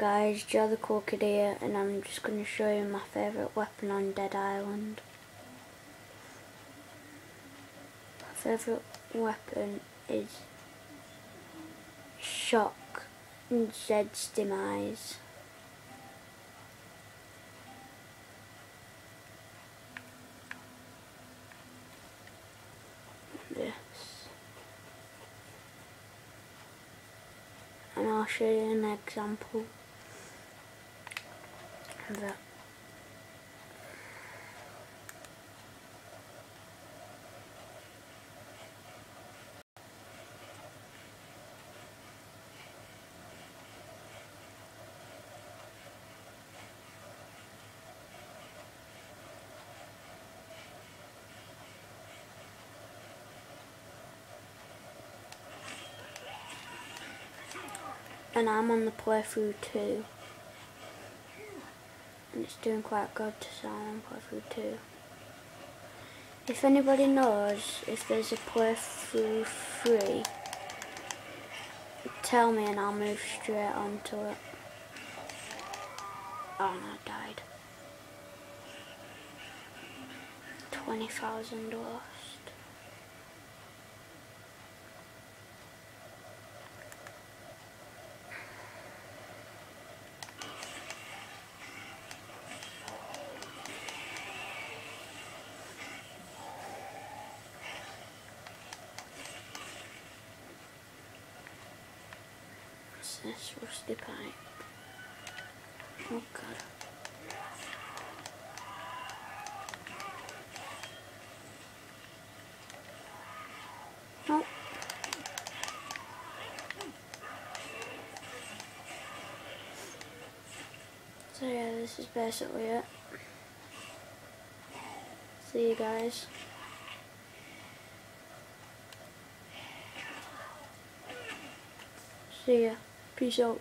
guys, Joe the Crooked here and I'm just going to show you my favourite weapon on Dead Island. My favourite weapon is Shock and Zed's Demise. And I'll show you an example that. and I'm on the playthrough too. And it's doing quite good to so I'm on playthrough two. If anybody knows if there's a playthrough free, tell me and I'll move straight onto it. Oh no, I died. 20,000 lost. This rusty pipe? Oh god. Nope. So yeah, this is basically it. See you guys. See ya. 必须哦